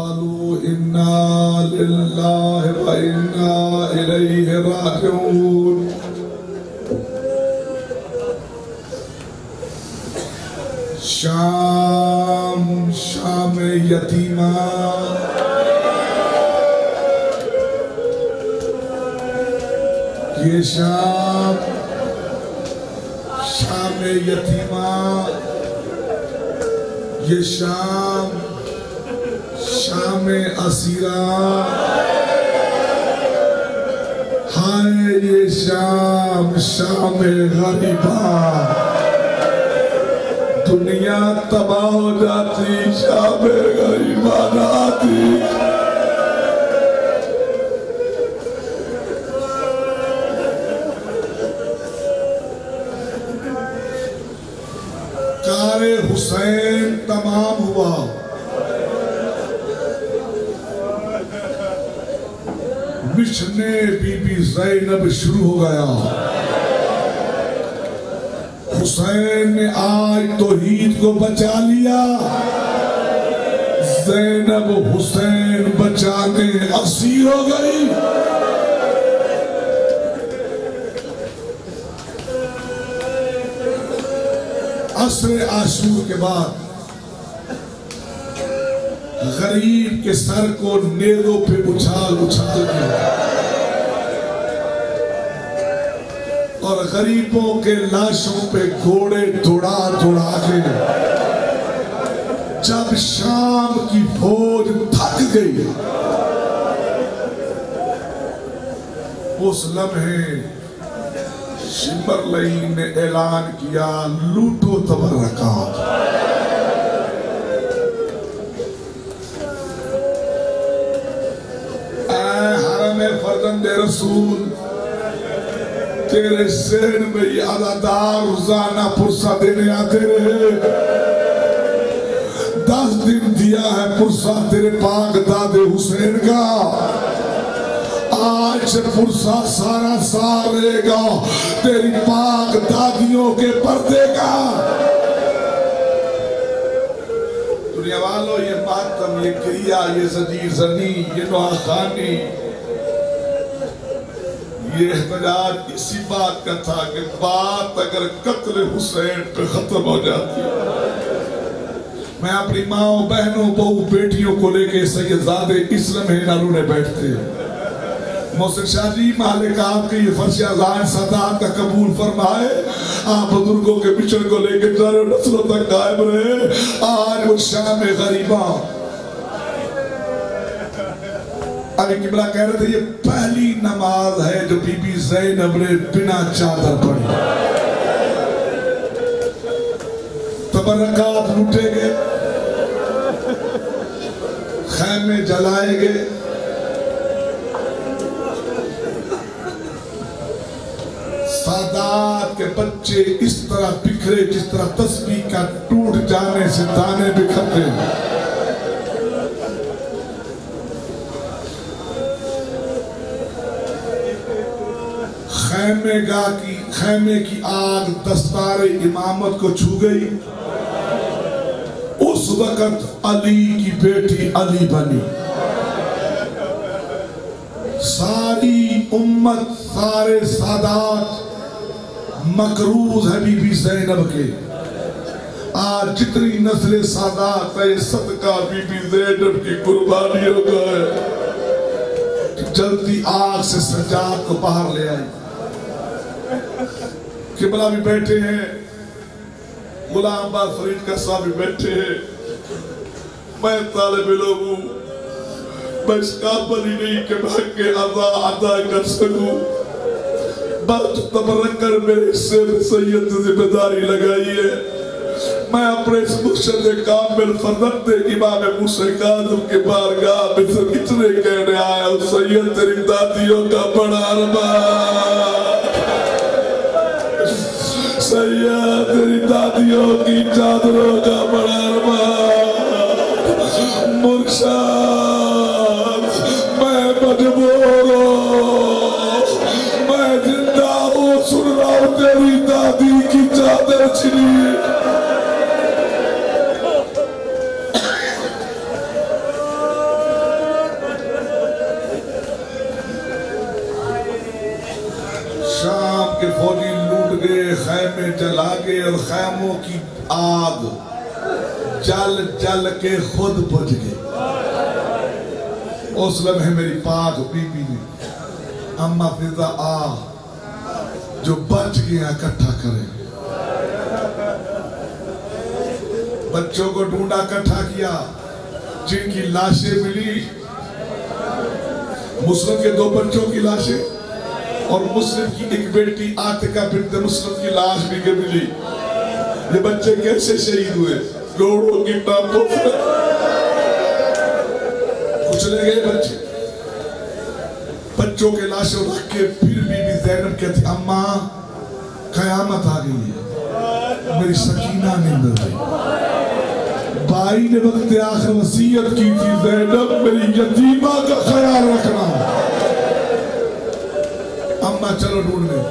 قالوا إنا لله وإنا إليه راجعون. شام شام یتیمہ. یہ شام شام یتیمہ. یہ شام شام اسیرہ۔ ہائے یہ شام شام غریبہ۔ دنیا تباہ ہو جاتی، شام غریبہ نہ آتی۔ کار حسین زینب شروع ہو گیا۔ حسین نے آج توحید کو بچا لیا۔ زینب حسین بچانے اسیر ہو گئی۔ عصر عاشور کے بعد غریب کے سر کو نیروں پہ اچھال اچھال کے اور غریبوں کے لاشوں پہ گھوڑے دوڑا دوڑا کے۔ جب شام کی فوج تھک گئی، اس لمحے شمرلئی نے اعلان کیا، لوٹو تبرکات اے حرم فرزند رسول تیرے سین میں یہ عددار روزانہ پرسہ دینے آتے رہے۔ دس دن دیا ہے پرسہ تیرے پاک داد حسین کا۔ آج سے پرسہ سارا سال رہے گا تیری پاک دادیوں کے پردے کا۔ دنیا والوں یہ ماتم یہ کریا یہ زدیر زنی، یہ نوح خانی یہ احتجاج اسی بات کا تھا کہ بات اگر قتل حسین پہ ختم ہو جاتی میں اپنی ماں بہنوں، بہو، بیٹیوں کو لے کے سیدزادے اسلام ہے نارونے بیٹھتے محسن شاہ جی مالک آپ کے یہ فرش ازان صدات کا قبول فرمائے۔ آپ بزرگوں کے بچڑ کو لے کے جارے نسلوں تک قائم رہے۔ آج وہ شام غریبہ ابھی قبلہ کہہ رہے تھے یہ پہلی نماز ہے جو بی بی زینب نے بنا چادر پڑھی۔ تبرکات لوٹے گئے۔ خیمے جلائے گئے۔ سادات کے بچے اس طرح بکھرے جس طرح تسبیح کا ٹوٹ جانے سے دانے بکھرتے ہیں۔ خیمے گا کی خیمے کی آگ دستار امامت کو چھو گئی۔ اس وقت علی کی بیٹی علی بنی۔ ساری امت سارے سادات مقروض ہے بی بی زینب کے۔ آج جتنی نسل سادات ہے، صدقہ بی بی زینب کی قربانی ہو گئے جلدی آگ سے سجاد کو باہر لے آئی قبلہ بھی بیٹھے ہیں غلام باز فرید کا صاحب بھی بیٹھے ہیں۔ میں طالب علم ہوں، میں اس قابل ہی نہیں کہ میں کے عطا عطا کر سکوں۔ بس تبرک کر میرے حصے میں سید ذمہ داری لگائی ہے۔ میں اپنے اس مقصد کامل فرزند امام موسیٰ کاظم کے بارگاہ میں سے اتنے کہنے آیا سید تیری دادیوں کا بڑا ارمان سید تیری دادیوں کی چادروں کا بڑا ارمان مرشاد میں مجبور ہوں میں زندہ ہوں سن رہا ہوں تیری دادی کی چادر کے خیمے جلا گئے اور خیموں کی آگ جل جل کے خود بجھ گئے اس لمحے میری پاک بی بی نے اما فضا آ، جو بچ گیا اکٹھا کرے۔ بچوں کو ڈھونڈا اکٹھا کیا، جن کی لاشیں ملی۔ مسلم کے دو بچوں کی لاشیں۔ اور مسلم کی ایک بیٹی آتکا بنت مسلم کی لاش بھی کے ملی۔ یہ بچے کیسے شہید ہوئے؟ گوڑوں کی ٹاپوں پر۔ کچلے گئے بچے۔ بچوں کے لاشوں رکھ کے پھر بی بی زینب کہتی اماں، قیامت آ گئی ہے۔ میری سکینہ نیندر گئی۔ بائی نے وقت آخر وسیعت کی تھی، زینب میری یتیمہ کا چلو ڈھونڈ لیں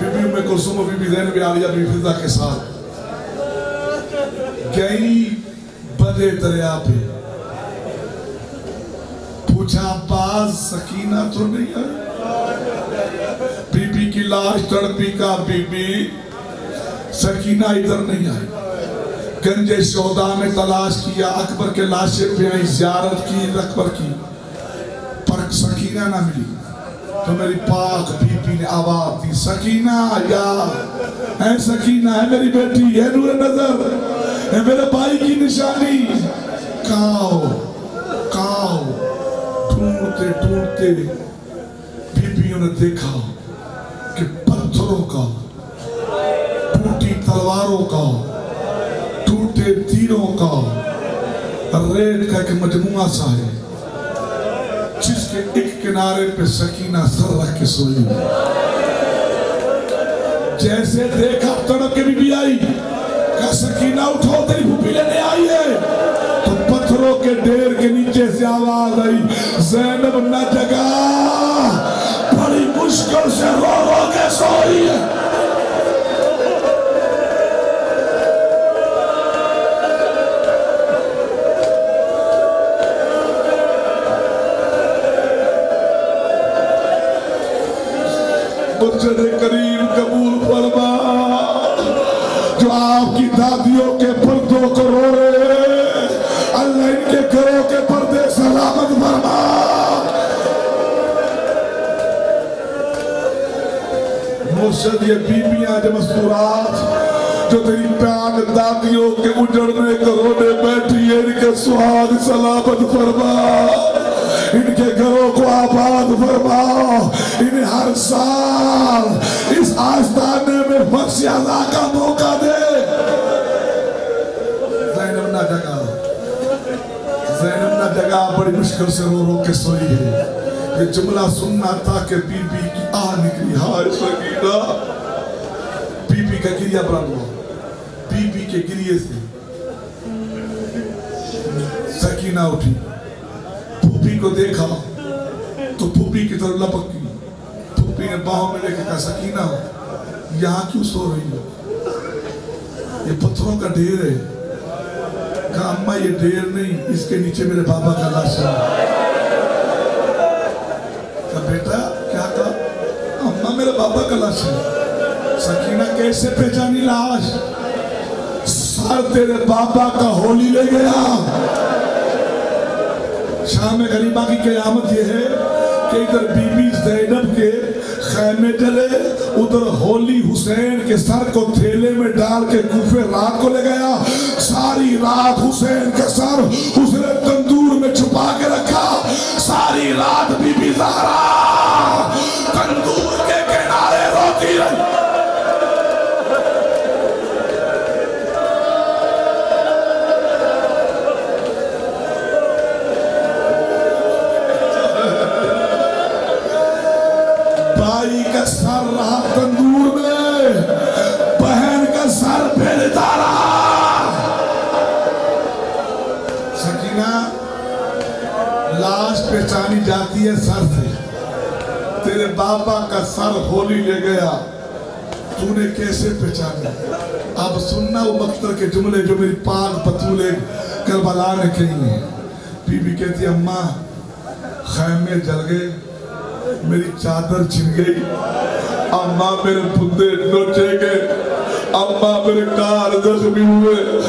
بی بی میں کلسوم و بی بی زینب عالیہ بی فضا کے ساتھ۔ گئی بدے دریا پہ۔ پوچھا، باز سکینہ تو نہیں آئی بی بی کی لاش تڑپی کا بی بی سکینہ ادھر نہیں آئی گنج شہدہ میں تلاش کیا، اکبر کے لاشے پہ آئی زیارت کی، اکبر کی۔ پر سکینہ نہ ملی۔ تو میری پاک بی بی نے آواز دی، سکینہ یا اے سکینہ ہے میری بیٹی ہے نور نظر ہے میرے بھائی کی نشانی. کاؤ کاؤ ڈھونڈتے ڈھونڈتے بیبیوں نے دیکھا کہ پتھروں کا، ٹوٹی تلواروں کا، ٹوٹے تیروں کا ریت کا ایک مجموعہ سا ہے، جس کے کنارے پہ سکینہ سر رکھ کے سوئی جیسے دیکھا تڑک کے بی بی آئی، کہا سکینہ اٹھو، تیری بھوپی لینے آئی ہے۔ تو پتھروں کے ڈیر کے نیچے سے آواز آئی، زینب نہ جگہ مسجد کریم قبول فرما۔ جو آپ کی دادیوں کے پردوں کو رو رہے اللہ ان کے گھروں کے پردے سلامت فرما۔ مرشد، یہ بیبیاں جو مستورات، جو تیری پیان دادیوں کے اجڑنے کرونے بیٹھی ہے ان کے سواد سلامت فرما۔ ان کے گھروں کو آباد فرما انہیں ہر سال اس آستانے میں بخش ادا کا موقع دے۔ زینب نہ جگہ زینب نہ جگہ بڑی مشکل سے رو رو کے سوئی ہے۔ یہ جملہ سننا تھا کہ بی بی کی آہ نکلی۔ ہائے سکینہ۔ بی بی کا گریہ بلند ہوا بی بی کے گریے سے۔ سکینہ اٹھی۔ کو دیکھا تو پھوپی کی طرف لپک کی پھوپی نے باہوں میں لے کے کہا، سکینہ، یہاں کیوں سو رہی ہو؟ یہ پتھروں کا ڈھیر ہے۔ کہا اممہ یہ ڈھیر نہیں، اس کے نیچے میرے بابا کا لاش ہے۔ کہا، بیٹا، کیا کہا اممہ میرے بابا کا لاش ہے۔ سکینہ، کیسے پہچانی لاش؟ سر تیرے بابا کا ہولی لے گیا۔ شام غریبہ کی قیامت یہ ہے کہ ادھر بی بی زینب کے خیمے جلے ادھر ہولی حسین کے سر کو تھیلے میں ڈال کے کوفے رات کو لے گیا۔ ساری رات حسین کے سر اس نے تندور میں چھپا کے رکھا۔ ساری رات بی بی زہرا تندور کے کنارے روتی رہی۔ جاتی ہے سر سے۔ تیرے بابا کا سر ہولی لے گیا۔ تو نے کیسے پہچانا؟ اب سننا وہ مقتر کے جملے جو میری پاک پتولے کربلا نے کہی ہیں۔ بی بی کہتی اماں، خیمے جل گئے۔ میری چادر چھن گئی۔ اماں میرے بندے نوچے گئے۔ اماں میرے کار زخمی ہوئے۔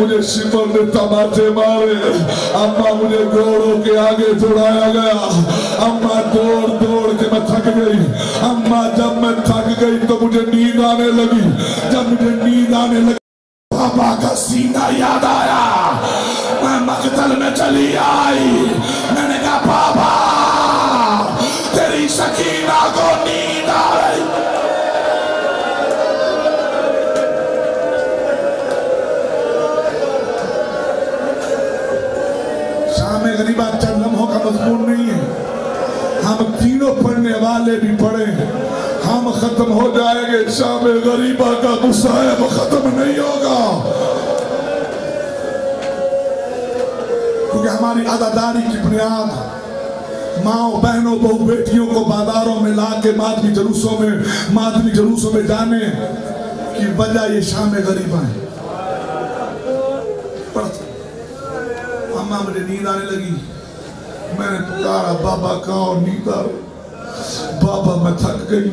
مجھے شفر نے تماچے مارے۔ اماں مجھے گوڑوں کے آگے چھڑایا گیا۔ اماں دوڑ دوڑ کے میں تھک گئی۔ اماں جب میں تھک گئی تو مجھے نیند آنے لگی۔ جب مجھے نیند آنے لگی، بابا کا سینہ یاد آیا۔ میں مقتل میں چلی آئی۔ میں نے کہا، بابا والے بھی پڑھیں۔ ہم ختم ہو جائیں گے، شام غریبہ کا مصائب ختم نہیں ہوگا۔ کیونکہ ہماری عدداری کی بنیاد ماں بہنوں بہو بیٹیوں کو بازاروں میں لا کے مادری جلوسوں میں، مادری جلوسوں میں جانے کی وجہ یہ شام غریبہ ہے۔ اماں مجھے نیند آنے لگی۔ میں نے پکارا، بابا کہاں نیند آ بابا میں تھک گئی۔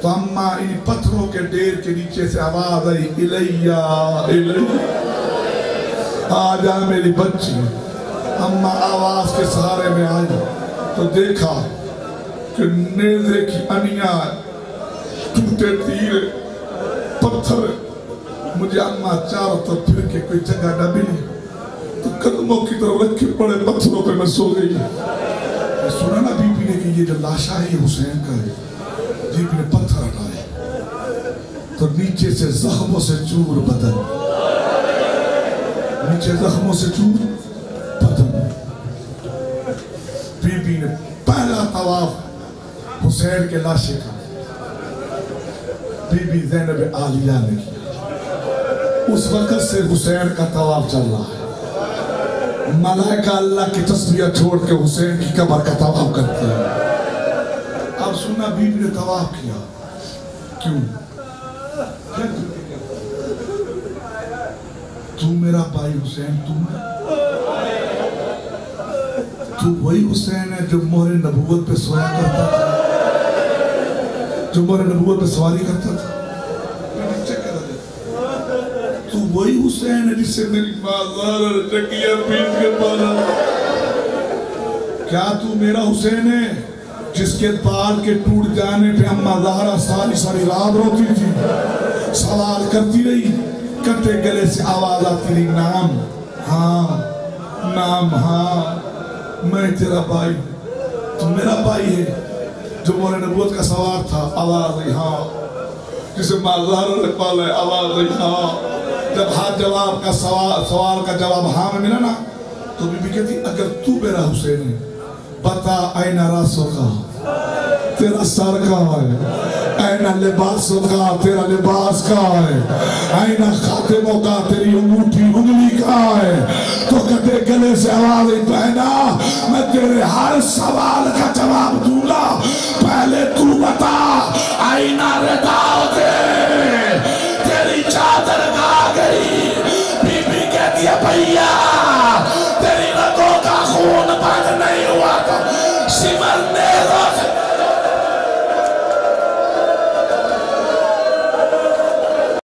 تو اماں ان پتھروں کے ڈیر کے نیچے سے آواز آئی، الیہ الیہ۔ آ جا میری بچی۔ اماں آواز کے سہارے میں آئی۔ تو دیکھا کہ نیزے کی انیاں ٹوٹے تیر، پتھر۔ مجھے اماں چاروں طرف پھر کے کوئی جگہ نہ ملی۔ تو قدموں کی طرف رکھے پڑے پتھروں پہ میں سو گئی۔ سنا نا بی بی نے کہ یہ جو لاشا ہے یہ حسین کا ہے بی نے پتھر ہٹائے تو نیچے سے زخموں سے چور بدن۔ نیچے زخموں سے چور بدن۔ بی بی نے پہلا طواف حسین کے لاشے کا۔ بی بی زینب عالیہ نے کیا۔ اس وقت سے حسین کا طواف چل رہا ہے۔ ملائکہ اللہ کی تصویہ چھوڑ کے حسین کی قبر کا طواف کرتے ہیں اب سنا بی بی نے طواف کیا۔ کیوں؟ تو میرا بھائی حسین، تو ہے تو وہی حسین ہے جو مہر نبوت پہ سویا کرتا تھا۔ جو مہر نبوت پہ سواری کرتا تھا تو وہی حسین ہے جس سے میری ماں زہرا نے چکیہ پیٹ کے پالا۔ کیا تو میرا حسین ہے؟ جس کے پال کے ٹوٹ جانے پہ اماں زہرا ساری ساری رات روتی تھی۔ سوال کرتی رہی کٹے گلے سے آواز آتی رہی، نام ہاں نام ہاں میں تیرا بھائی، تو میرا بھائی ہے۔ جو مولے نبوت کا سوار تھا، آواز رہی ہاں۔ جسے ماں زہرا نے پالا ہے، آواز رہی ہاں۔ جب ہاتھ جواب کا سوال, سوال کا جواب ہاں میں ملا نا تو بی بی کہتی اگر تو میرا حسین ہے بتا اینا راسو کا تیرا سر کہاں ہے؟ اینا لباسوں کا تیرا لباس کہاں ہے؟ اینا خاتموں کا تیری انگوٹھی انگلی کہاں ہے؟ تو کہتے گلے سے آواز بہنا میں تیرے ہر سوال کا جواب دوں گا پہلے تو بتا